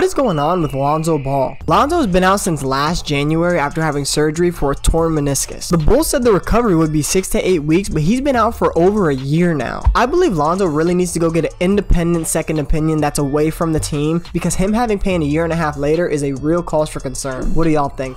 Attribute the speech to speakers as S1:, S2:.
S1: What is going on with Lonzo Ball? Lonzo has been out since last January after having surgery for a torn meniscus. The Bulls said the recovery would be 6 to 8 weeks, but he's been out for over a year now. I believe Lonzo really needs to go get an independent second opinion that's away from the team because him having pain a year and a half later is a real cause for concern. What do y'all think?